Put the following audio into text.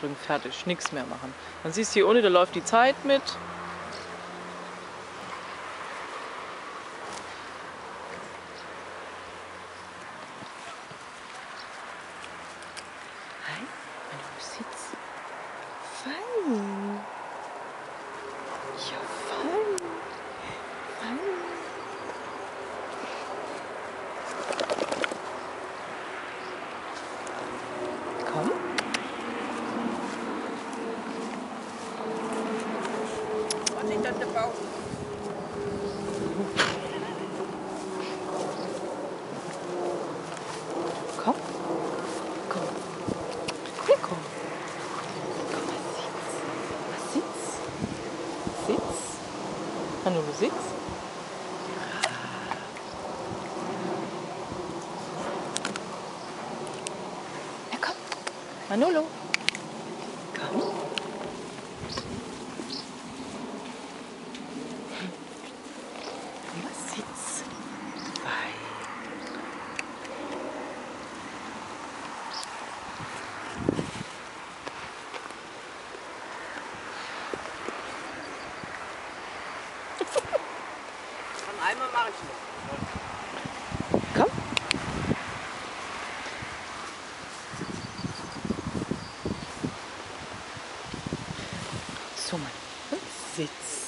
drücken, fertig, nichts mehr machen. Dann siehst du hier unten, da läuft die Zeit mit. Bauch? Komm. Komm. Hier komm. Komm, was sitzt? Was sitzt? Sitz. Hallo, du sitzt? Ja, komm. Manolo. Komm. Von einmal mache ich noch. Komm. So. Und sitz.